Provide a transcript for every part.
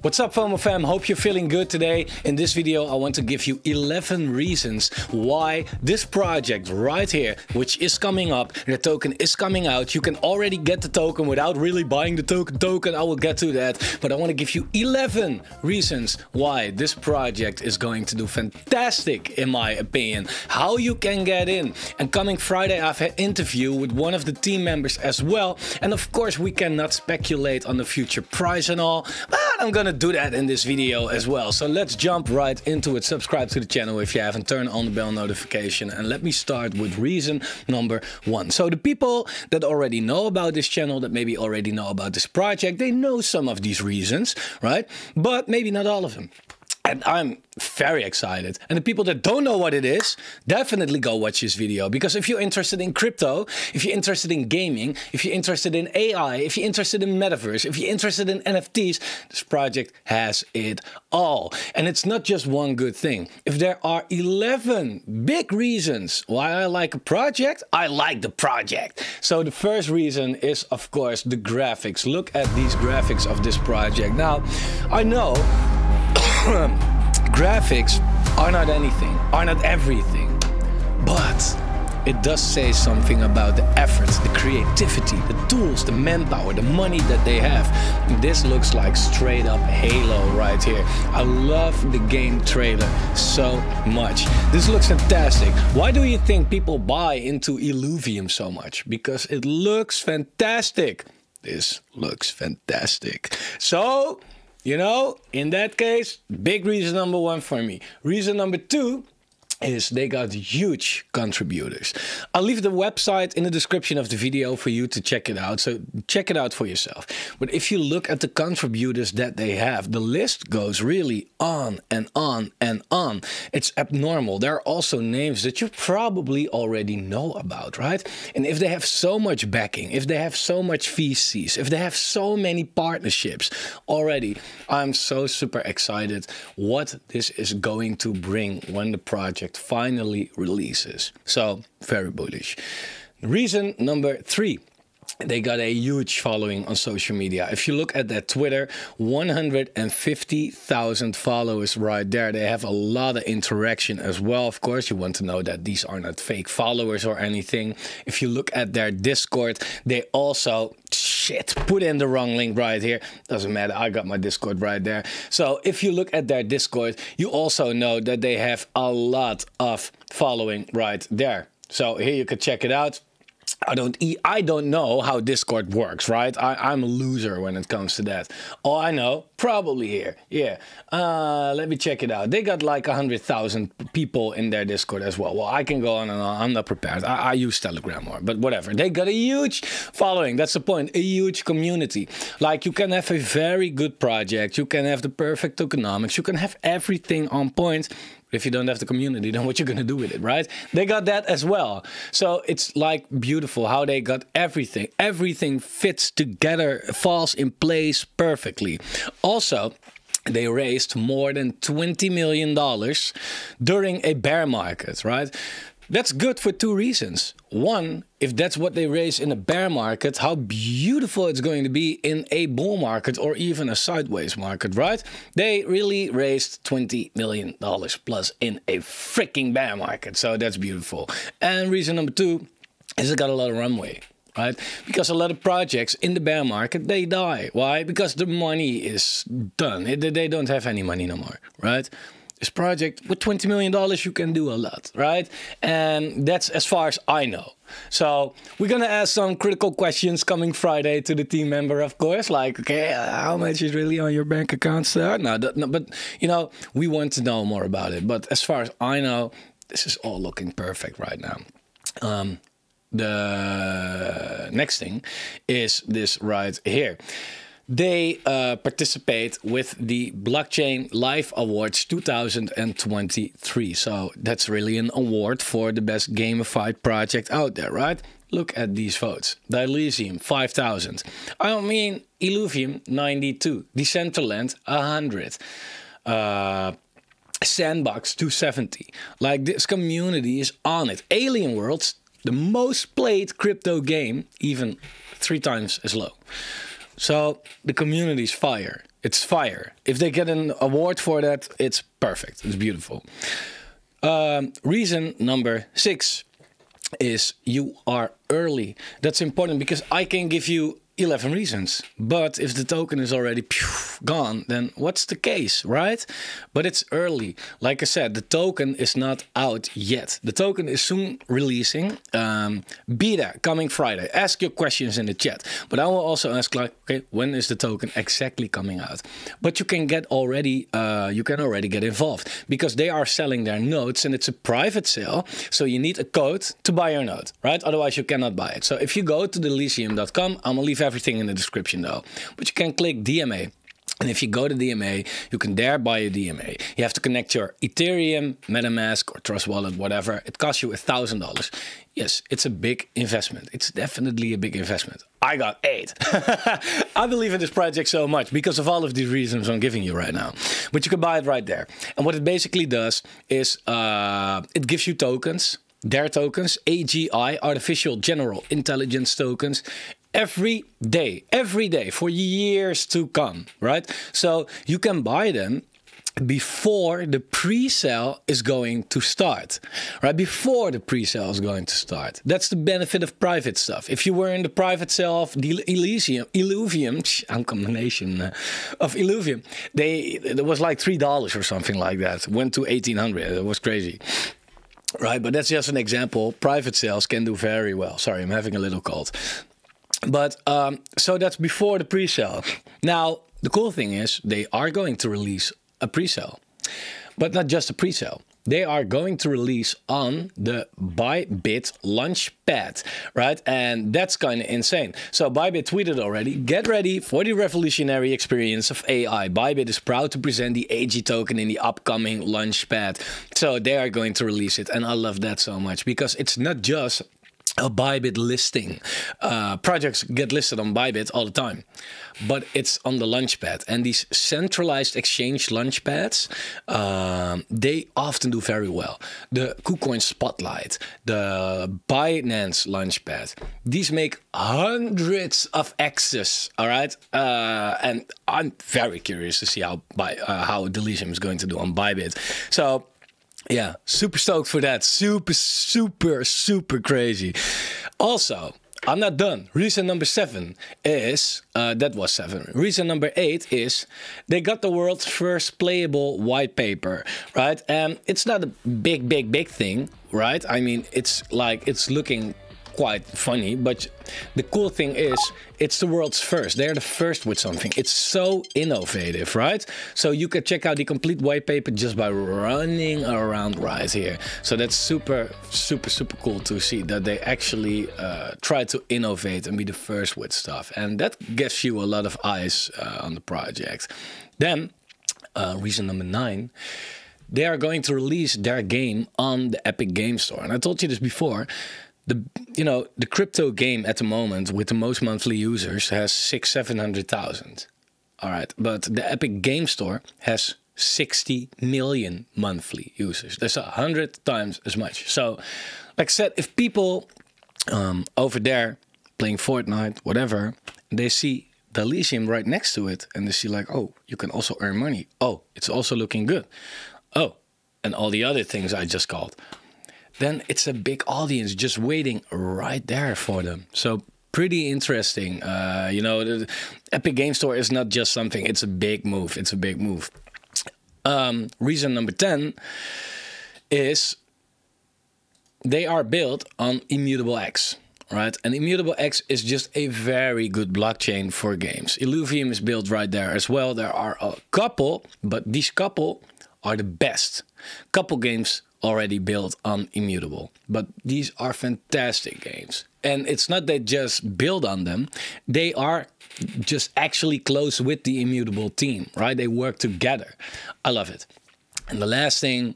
What's up FOMO fam? Hope you're feeling good today. In this video I want to give you 11 reasons why this project right here, which is coming up, the token is coming out. You can already get the token without really buying the token token. I will get to that. But I want to give you 11 reasons why this project is going to do fantastic in my opinion. How you can get in. And coming Friday I have an interview with one of the team members as well. And of course we cannot speculate on the future price and all. But I'm gonna do that in this video as well. So let's jump right into it. Subscribe to the channel if you haven't, turn on the bell notification and let me start with reason number one. So the people that already know about this channel, that maybe already know about this project, they know some of these reasons, right? But maybe not all of them. And I'm very excited. And the people that don't know what it is, definitely go watch this video. Because if you're interested in crypto, if you're interested in gaming, if you're interested in AI, if you're interested in metaverse, if you're interested in NFTs, this project has it all. And it's not just one good thing. If there are 11 big reasons why I like a project, I like the project. So the first reason is, of course, the graphics. Look at these graphics of this project. Now, I know graphics are not anything, are not everything, but it does say something about the efforts, the creativity, the tools, the manpower, the money that they have. This looks like straight up Halo right here. I love the game trailer so much. This looks fantastic. Why do you think people buy into Illuvium so much? Because it looks fantastic. This looks fantastic. So, you know, in that case, big reason number one for me. Reason number two is they got huge contributors. I'll leave the website in the description of the video for you to check it out. So check it out for yourself. But if you look at the contributors that they have, the list goes really on and on and on. It's abnormal. There are also names that you probably already know about, right? And if they have so much backing, if they have so much VCs, if they have so many partnerships already, I'm so super excited what this is going to bring when the project project finally releases. So, very bullish. Reason number three they got a huge following on social media. If you look at their Twitter, 150,000 followers right there. They have a lot of interaction as well. Of course, you want to know that these are not fake followers or anything. If you look at their Discord, they also shit put in the wrong link right here. Doesn't matter. I got my Discord right there. So if you look at their Discord, you also know that they have a lot of following right there. So here you could check it out. I don't I don't know how Discord works, right? I, am a loser when it comes to that. Oh, I know, probably here. Yeah. Uh, let me check it out. They got like hundred thousand people in their Discord as well. Well, I can go on and on. I'm not prepared. I, I use Telegram more, but whatever. They got a huge following. That's the point. A huge community. Like you can have a very good project. You can have the perfect tokenomics. You can have everything on point if you don't have the community, then what you're gonna do with it, right? They got that as well. So it's like beautiful how they got everything. Everything fits together, falls in place perfectly. Also, they raised more than $20 million during a bear market, right? That's good for two reasons. One, if that's what they raise in a bear market, how beautiful it's going to be in a bull market or even a sideways market, right? They really raised $20 million plus in a freaking bear market. So that's beautiful. And reason number two is it got a lot of runway right? Because a lot of projects in the bear market they die. Why? Because the money is done. They don't have any money no more, right? This project with 20 million dollars you can do a lot right? And that's as far as i know. So we're gonna ask some critical questions coming friday to the team member of course like okay how much is really on your bank account sir? No, no but you know we want to know more about it. But as far as i know this is all looking perfect right now. Um, the next thing is this right here they uh, participate with the Blockchain Live Awards 2023. So that's really an award for the best gamified project out there, right? Look at these votes. Delysium 5,000. I mean, Illuvium 92. Decentraland 100. Uh, Sandbox 270. Like this community is on it. Alien Worlds, the most played crypto game, even three times as low. So the community's fire. It's fire. If they get an award for that, it's perfect. It's beautiful. Um, reason number six is you are early. That's important because I can give you 11 reasons. But if the token is already gone, then what's the case, right? But it's early. Like I said, the token is not out yet. The token is soon releasing. Um, beta coming Friday. Ask your questions in the chat. But I will also ask like, okay, when is the token exactly coming out? But you can get already, uh, you can already get involved because they are selling their nodes and it's a private sale. So you need a code to buy your node, right? Otherwise you cannot buy it. So if you go to delysium.com, I'm gonna leave everything in the description though. But you can click DMA. And if you go to DMA, you can there buy a DMA. You have to connect your Ethereum, MetaMask, or Trust Wallet, whatever. It costs you a thousand dollars. Yes, it's a big investment. It's definitely a big investment. I got eight. I believe in this project so much because of all of these reasons I'm giving you right now. But you can buy it right there. And what it basically does is uh, it gives you tokens their tokens, AGI, Artificial General Intelligence tokens, every day, every day for years to come, right? So you can buy them before the pre-sale is going to start right? Before the pre-sale is going to start. That's the benefit of private stuff. If you were in the private sale of the Elysium Illuvium combination uh, of Illuvium they it was like three dollars or something like that. Went to 1800 it was crazy right? But that's just an example. Private sales can do very well. Sorry i'm having a little cold but um, so that's before the pre-sale. Now the cool thing is they are going to release a pre-sale, but not just a pre-sale. They are going to release on the Bybit Launchpad, right? And that's kind of insane. So Bybit tweeted already, get ready for the revolutionary experience of AI. Bybit is proud to present the AG token in the upcoming Launchpad. So they are going to release it. And I love that so much because it's not just a Bybit listing. Uh, projects get listed on Bybit all the time, but it's on the Launchpad. And these centralized exchange Launchpads, um, they often do very well. The KuCoin Spotlight, the Binance Launchpad, these make hundreds of X's. All right, uh, and I'm very curious to see how by uh, how Delysium is going to do on Bybit. So yeah, super stoked for that. Super, super, super crazy. Also, I'm not done. Reason number seven is uh, that was seven. Reason number eight is they got the world's first playable white paper, right? And it's not a big, big, big thing, right? I mean, it's like it's looking quite funny, but the cool thing is it's the world's first. They're the first with something. It's so innovative, right? So you can check out the complete white paper just by running around right here. So that's super, super, super cool to see that they actually uh, try to innovate and be the first with stuff. And that gives you a lot of eyes uh, on the project. Then, uh, reason number nine they are going to release their game on the Epic Game Store. And I told you this before the you know the crypto game at the moment with the most monthly users has six seven hundred thousand. All right, but the Epic Game Store has 60 million monthly users. That's a hundred times as much. So, like I said, if people um, over there playing Fortnite, whatever, they see Delysium right next to it, and they see like, oh, you can also earn money. Oh, it's also looking good. Oh, and all the other things I just called then it's a big audience just waiting right there for them. So pretty interesting. Uh, you know, the Epic Game Store is not just something; it's a big move. It's a big move. Um, reason number ten is they are built on Immutable X. Right, and Immutable X is just a very good blockchain for games. Illuvium is built right there as well. There are a couple, but these couple are the best. Couple games already built on Immutable. But these are fantastic games. And it's not they just build on them, they are just actually close with the Immutable team, right? They work together. I love it. And the last thing,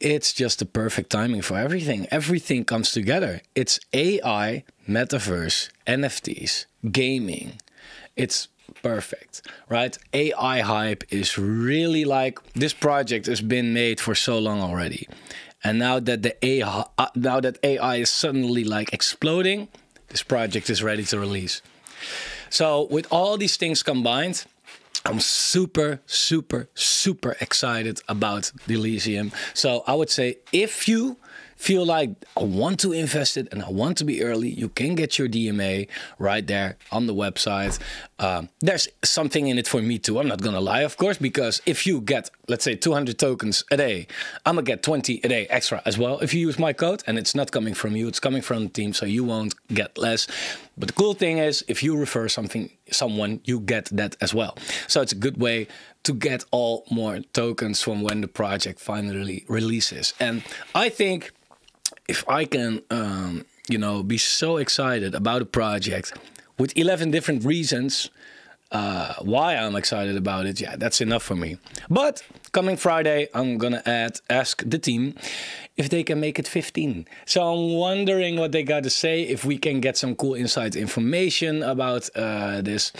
it's just the perfect timing for everything. Everything comes together. It's AI, metaverse, NFTs, gaming. It's perfect, right? AI hype is really like this project has been made for so long already. And now that the AI uh, now that AI is suddenly like exploding, this project is ready to release. So with all these things combined, I'm super, super, super excited about Delysium. So I would say if you feel like I want to invest it and I want to be early, you can get your DMA right there on the website. Um, there's something in it for me too. I'm not gonna lie, of course, because if you get, let's say, 200 tokens a day, I'm gonna get 20 a day extra as well. If you use my code, and it's not coming from you, it's coming from the team, so you won't get less. But the cool thing is, if you refer something, someone, you get that as well. So it's a good way to get all more tokens from when the project finally releases. And I think if I can, um, you know, be so excited about a project with 11 different reasons uh, why I'm excited about it, yeah, that's enough for me. But coming Friday, I'm gonna add ask the team if they can make it 15. So I'm wondering what they got to say, if we can get some cool inside information about uh, this.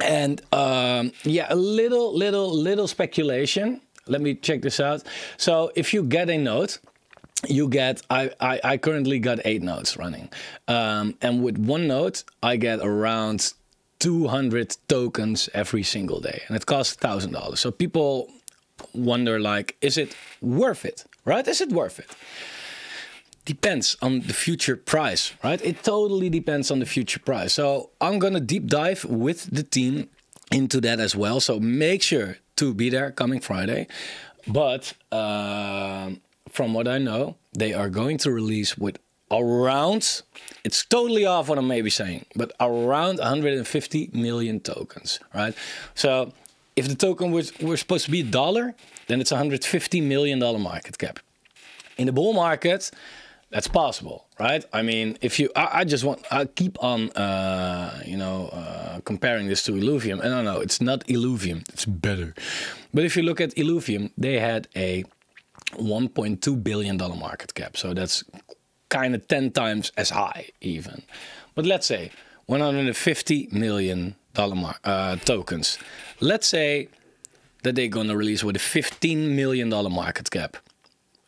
And um, yeah, a little, little, little speculation. Let me check this out. So if you get a node, you get I, I, I currently got eight nodes running. Um, and with one node i get around 200 tokens every single day and it costs thousand dollars. So people wonder like is it worth it right? Is it worth it? Depends on the future price right? It totally depends on the future price. So i'm gonna deep dive with the team into that as well. So make sure to be there coming friday. But um, from what I know, they are going to release with around, it's totally off what I'm maybe saying, but around 150 million tokens, right? So if the token was, was supposed to be a dollar, then it's 150 million dollar market cap. In the bull market, that's possible, right? I mean, if you, I, I just want, I keep on, uh, you know, uh, comparing this to Illuvium, and I know it's not Illuvium, it's better. But if you look at Illuvium, they had a 1.2 billion dollar market cap. So that's kind of 10 times as high even. But let's say 150 million dollar uh, tokens. Let's say that they're going to release with a 15 million dollar market cap.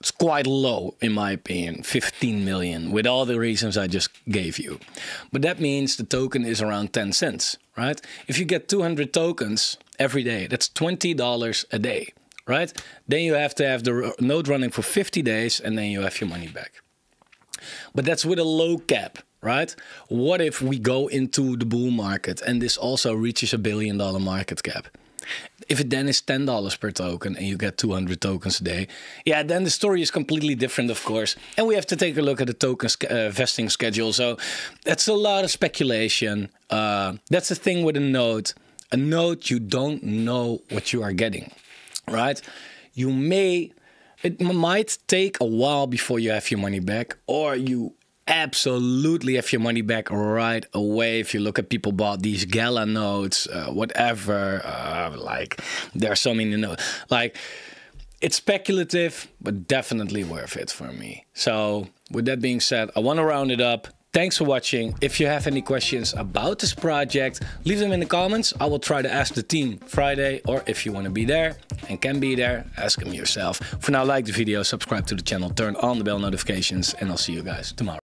It's quite low in my opinion, 15 million with all the reasons I just gave you. But that means the token is around 10 cents, right? If you get 200 tokens every day, that's $20 a day right? Then you have to have the node running for 50 days and then you have your money back. But that's with a low cap, right? What if we go into the bull market and this also reaches a billion dollar market cap? If it then is $10 per token and you get 200 tokens a day, yeah, then the story is completely different, of course. And we have to take a look at the token uh, vesting schedule. So that's a lot of speculation. Uh, that's the thing with a node. A node, you don't know what you are getting right? You may, it might take a while before you have your money back, or you absolutely have your money back right away. If you look at people bought these gala nodes, uh, whatever, uh, like there are so many nodes, like it's speculative, but definitely worth it for me. So with that being said, I want to round it up. Thanks for watching. If you have any questions about this project, leave them in the comments. I will try to ask the team Friday, or if you want to be there and can be there, ask them yourself. For now, like the video, subscribe to the channel, turn on the bell notifications, and I'll see you guys tomorrow.